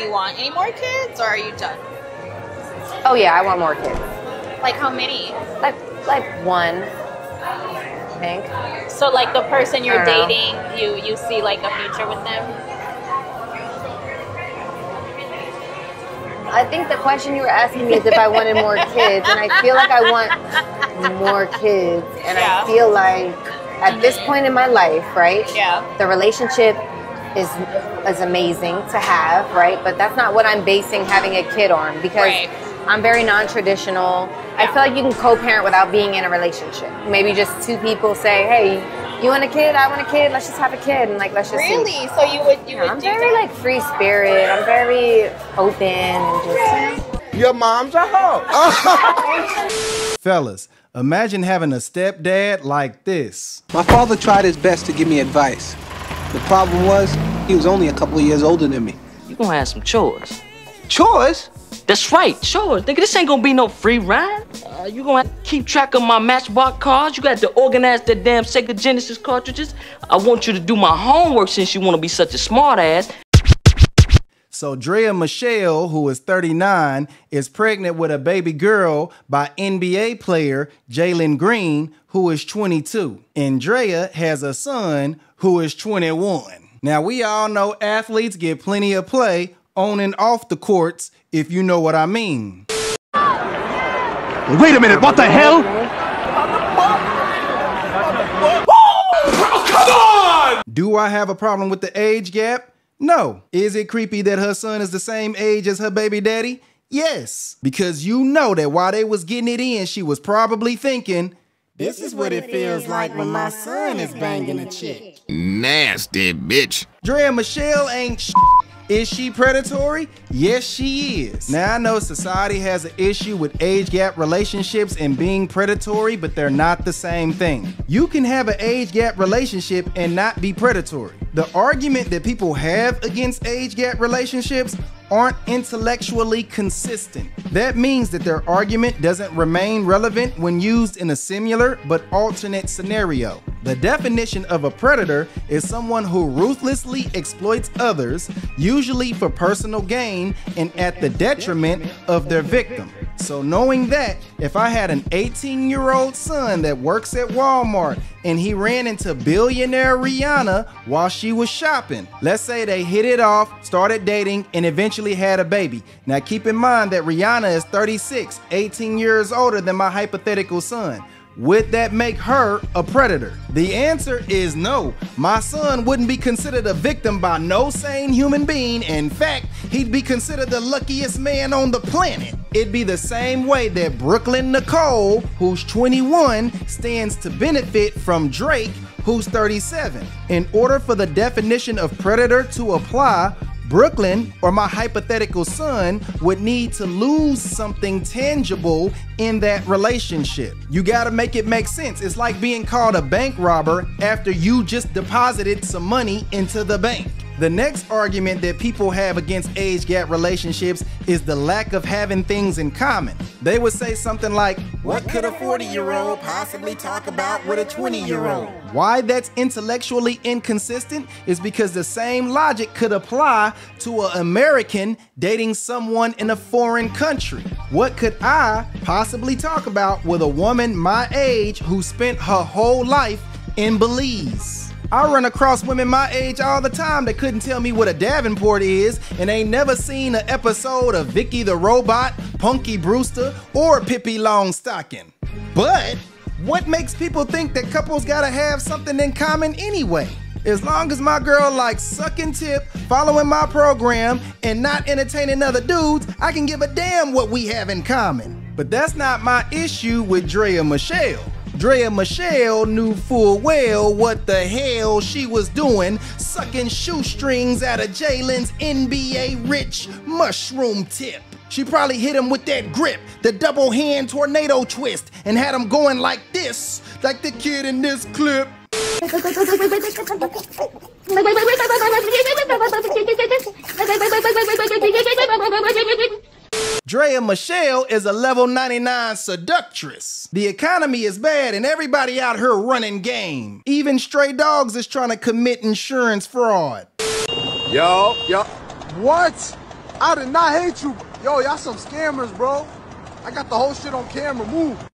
do you want any more kids or are you done? Oh yeah, I want more kids. Like how many? Like like one. I think. So like the person you're don't know. dating, you you see like a future with them? I think the question you were asking me is if I wanted more kids, and I feel like I want more kids, and Yeah. I feel like at this point in my life, right? Yeah. The relationship is is amazing to have, right? But that's not what I'm basing having a kid on because Right. I'm very non-traditional. I feel like you can co-parent without being in a relationship. Maybe just two people say, "Hey, you want a kid? I want a kid. Let's just have a kid," and like let's just see. Really? So you would you Yeah, would I'm do very that? like free spirit. I'm very open and just. You Your mom's a hoe. Fellas, imagine having a stepdad like this. My father tried his best to give me advice. The problem was, he was only a couple of years older than me. You gonna have some chores. Chores? That's right, chores. Nigga, this ain't gonna be no free ride. Uh, you gonna have to keep track of my Matchbox cards. You got to organize that damn Sega Genesis cartridges. I want you to do my homework since you wanna be such a smart ass. So Draya Michele, who is 39, is pregnant with a baby girl by NBA player Jalen Green, who is 22. And Draya has a son who is 21. Now we all know athletes get plenty of play on and off the courts, if you know what I mean. Wait a minute, what the hell? Do I have a problem with the age gap? No. Is it creepy that her son is the same age as her baby daddy? Yes. Because you know that while they was getting it in, she was probably thinking, This is what it feels like when my son is banging a chick. Nasty bitch. Draya Michele ain't sh- Is she predatory? Yes, she is. Now, I know society has an issue with age gap relationships and being predatory, but they're not the same thing. You can have an age gap relationship and not be predatory. The argument that people have against age gap relationships aren't intellectually consistent. That means that their argument doesn't remain relevant when used in a similar but alternate scenario. The definition of a predator is someone who ruthlessly exploits others, usually for personal gain and at the detriment of their victim. So, knowing that, if I had an 18 year old son that works at Walmart and he ran into billionaire Rihanna while she was shopping, let's say they hit it off, started dating, and eventually had a baby. Now, keep in mind that Rihanna is 36, 18 years older than my hypothetical son. Would that make her a predator? The answer is no. My son wouldn't be considered a victim by no sane human being. In fact, he'd be considered the luckiest man on the planet. It'd be the same way that Brooklyn Nicole, who's 21, stands to benefit from Drake, who's 37. In order for the definition of predator to apply, Brooklyn, or my hypothetical son, would need to lose something tangible in that relationship. You gotta make it make sense. It's like being called a bank robber after you just deposited some money into the bank. The next argument that people have against age gap relationships is the lack of having things in common. They would say something like, What could a 40 year old possibly talk about with a 20 year old? Why that's intellectually inconsistent is because the same logic could apply to an American dating someone in a foreign country. What could I possibly talk about with a woman my age who spent her whole life in Belize? I run across women my age all the time that couldn't tell me what a Davenport is and ain't never seen an episode of Vicky the Robot, Punky Brewster, or Pippi Longstocking. But what makes people think that couples gotta have something in common anyway? As long as my girl likes sucking tip, following my program, and not entertaining other dudes, I can give a damn what we have in common. But that's not my issue with Draya Michele. Draya Michele knew full well what the hell she was doing, sucking shoestrings out of Jalen's NBA rich mushroom tip. She probably hit him with that grip, the double hand tornado twist, and had him going like this, like the kid in this clip. Draya Michele is a level 99 seductress. The economy is bad and everybody out here running game. Even stray dogs is trying to commit insurance fraud. Yo, yo. What? I did not hate you. Yo, y'all some scammers, bro. I got the whole shit on camera. Move.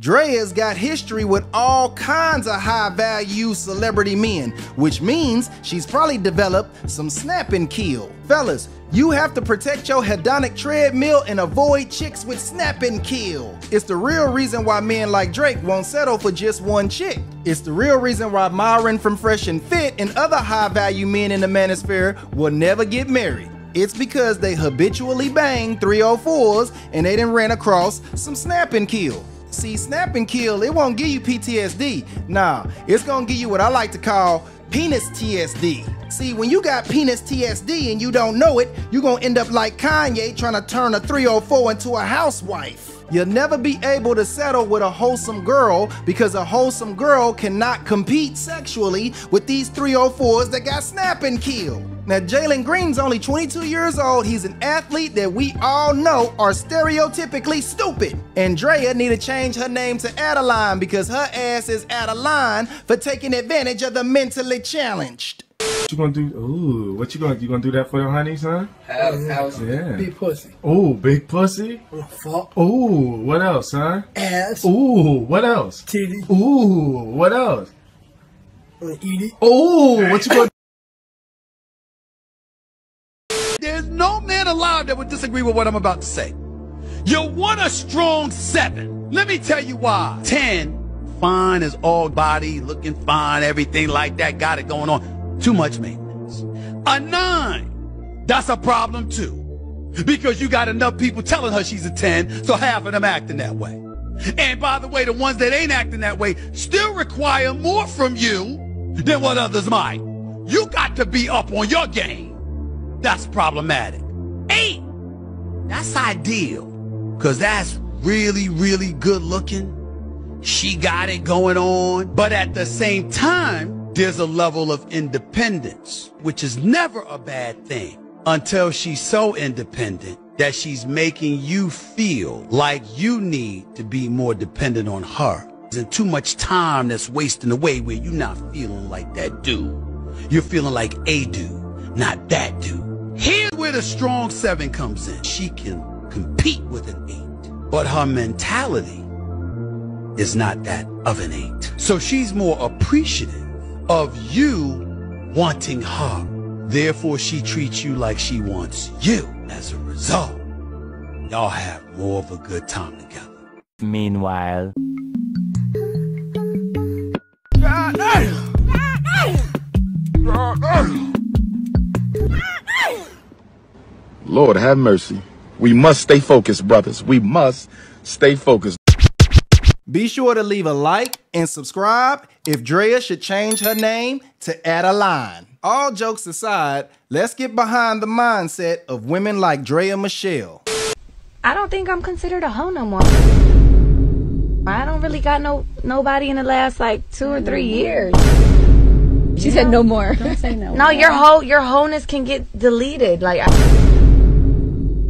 Draya's got history with all kinds of high value celebrity men, which means she's probably developed some snap and kill. Fellas, you have to protect your hedonic treadmill and avoid chicks with snap and kill. It's the real reason why men like Drake won't settle for just one chick. It's the real reason why Myron from Fresh and Fit and other high value men in the manosphere will never get married. It's because they habitually bang 304s and they didn't ran across some snap and kill. See, snap and kill, it won't give you PTSD. Nah, it's gonna give you what I like to call penis TSD. See, when you got penis TSD and you don't know it, you're gonna end up like Kanye trying to turn a 304 into a housewife. You'll never be able to settle with a wholesome girl because a wholesome girl cannot compete sexually with these 304s that got snap and kill. Now, Jalen Green's only 22 years old. He's an athlete that we all know are stereotypically stupid. Andrea need to change her name to Adeline because her ass is out of line for taking advantage of the mentally challenged. What you gonna do? Ooh, what you gonna you gonna do that for your honey, son? House, house, Yeah. big pussy. Ooh, big pussy. Fuck. Ooh, what else, son? Ass. Ooh, what else? Titty. Ooh, what else? Wanna eat it. Ooh, what you gonna that would disagree with what I'm about to say. You want a strong seven. Let me tell you why. Ten, fine as all body, looking fine, everything like that, got it going on. Too much maintenance. A nine, that's a problem too. Because you got enough people telling her she's a 10, so half of them acting that way. And by the way, the ones that ain't acting that way still require more from you than what others might. You got to be up on your game. That's problematic. That's ideal. Cause that's really, really good looking. She got it going on. But at the same time, there's a level of independence, which is never a bad thing until she's so independent that she's making you feel like you need to be more dependent on her. And too much time that's wasting away where you're not feeling like that dude. You're feeling like a dude, not that dude. Here's where the strong seven comes in. She can compete with an eight, but her mentality is not that of an eight. So she's more appreciative of you wanting her. Therefore, she treats you like she wants you. As a result, y'all have more of a good time together. Meanwhile. Lord have mercy. We must stay focused, brothers. We must stay focused. Be sure to leave a like and subscribe if Draya should change her name to Adeline. All jokes aside, let's get behind the mindset of women like Draya Michele. I don't think I'm considered a hoe no more. I don't really got no nobody in the last like two or three years. She said no more. Don't say no. No, your whole your wholeness can get deleted like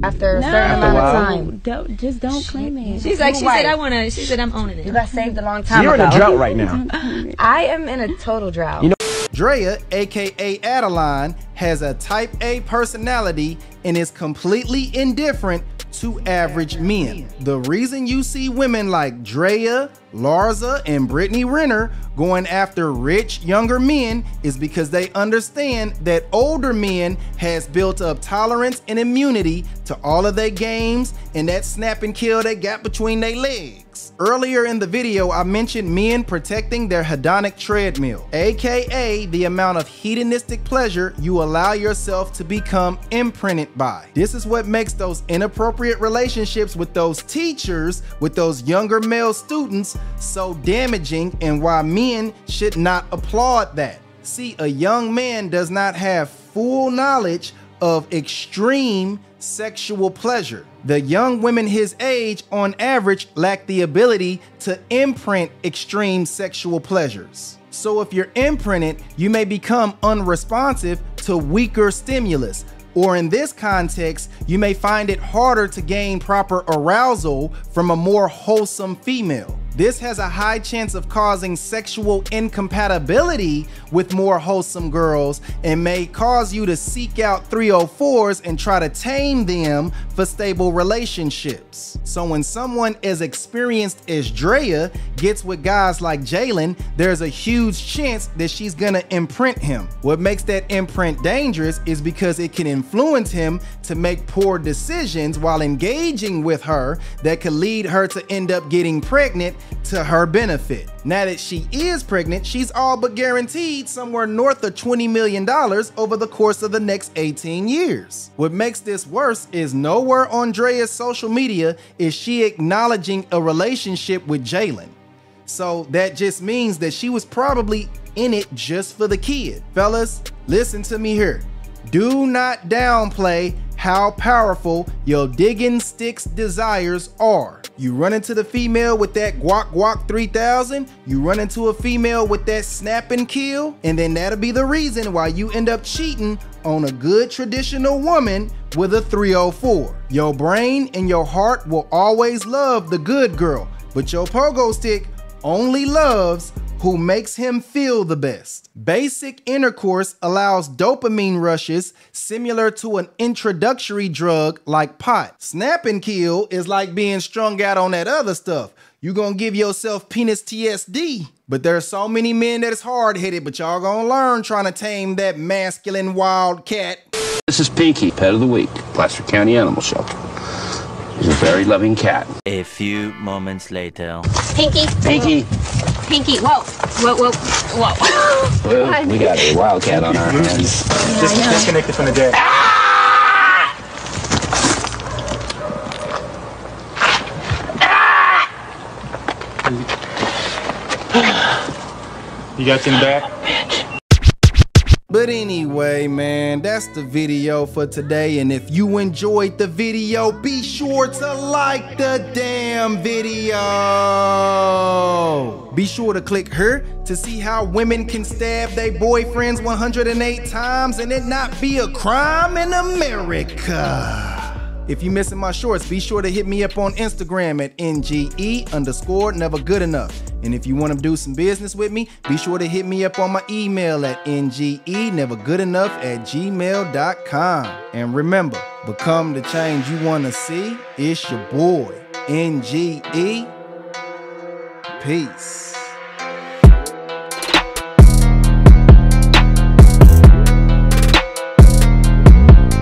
after a certain amount of time. Don't just don't claim it. She's like, she said, I wanna. She said, I'm owning it. You got saved a long time You're in a drought right now. I am in a total drought. You know- Draya, aka Adeline, has a type A personality and is completely indifferent to average men. The reason you see women like Draya, Larsa, and Brittany Renner going after rich younger men is because they understand that older men has built up tolerance and immunity to all of their games and that snap and kill they got between their legs. Earlier in the video, I mentioned men protecting their hedonic treadmill, aka the amount of hedonistic pleasure you allow yourself to become imprinted by. This is what makes those inappropriate relationships with those teachers, with those younger male students, so damaging and why men should not applaud that. See, a young man does not have full knowledge of extreme sexual pleasure. The young women his age, on average, lack the ability to imprint extreme sexual pleasures. So, if you're imprinted, you may become unresponsive to weaker stimulus, or in this context, you may find it harder to gain proper arousal from a more wholesome female. This has a high chance of causing sexual incompatibility with more wholesome girls and may cause you to seek out 304s and try to tame them for stable relationships. So when someone as experienced as Draya gets with guys like Jalen, there's a huge chance that she's gonna imprint him. What makes that imprint dangerous is because it can influence him to make poor decisions while engaging with her that could lead her to end up getting pregnant to her benefit. Now that she is pregnant, she's all but guaranteed somewhere north of $20 million over the course of the next 18 years. What makes this worse is nowhere on Draya's social media is she acknowledging a relationship with Jalen. So that just means that she was probably in it just for the kid. Fellas, listen to me here. Do not downplay how powerful your digging sticks desires are. You run into the female with that guac guac 3000, you run into a female with that snap and kill, and then that'll be the reason why you end up cheating on a good traditional woman with a 304. Your brain and your heart will always love the good girl, but your pogo stick only loves who makes him feel the best. Basic intercourse allows dopamine rushes similar to an introductory drug like pot. Snap and kill is like being strung out on that other stuff. You're gonna give yourself penis TSD. But there's so many men that is hard headed, but y'all gonna learn trying to tame that masculine wild cat. This is Pinky, pet of the week, Placer County Animal Shelter. He's a very loving cat. A few moments later. Pinky. Pinky. Pinky. Whoa. Whoa. Whoa. Whoa. Well, we got a wildcat on our hands. Just disconnected from the deck. Ah! You got him back? But anyway, man, that's the video for today. And if you enjoyed the video, be sure to like the damn video. Be sure to click her to see how women can stab their boyfriends 108 times and it not be a crime in America. If you missing my shorts, be sure to hit me up on Instagram at NGE underscore never good enough. And if you want to do some business with me, be sure to hit me up on my email at NGE never at gmail.com. And remember, become the change you want to see. It's your boy, NGE. Peace.